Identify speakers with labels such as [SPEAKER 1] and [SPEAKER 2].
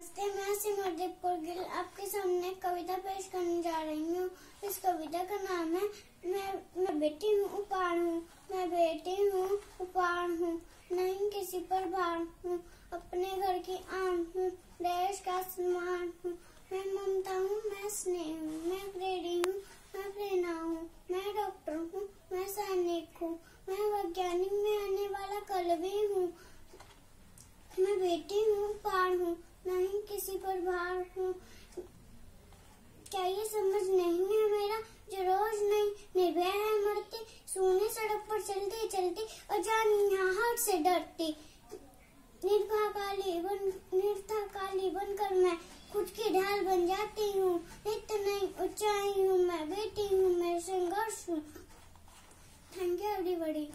[SPEAKER 1] नमस्ते, मैं सिमरदीप कौर गिल आपके सामने कविता पेश करने जा रही हूँ। इस कविता का नाम है, मैं मैं बेटी हूँ, उपाड़ हूँ। मैं बेटी हूँ, उपाड़ हूँ। नहीं किसी पर भार हूँ। अपने घर की आम हूँ, देश का सम्मान हूँ। मैं ममता हूँ, मैं स्नेह हूँ। मैं प्रेरी हूँ, मैं प्रेरणा हूँ। मैं डॉक्टर हूँ, मैं सैनिक हूँ। मैं वैज्ञानिक, में आने वाला कल भी हूँ। मैं बेटी हूँ पार हूँ। नहीं, किसी पर भार हूँ। क्या ये समझ नहीं है मेरा? जो रोज नहीं, निर्भय है मरती, सोने सड़क पर चलते चलती और जान हाथ से डरती। निर्भा काली बन निर्था काली बनकर मैं खुद की ढाल बन जाती हूँ। नित्य नहीं, ऊंचाई हूँ मैं, बेटी हूँ, मैं संघर्ष हूँ। Thank you, everybody.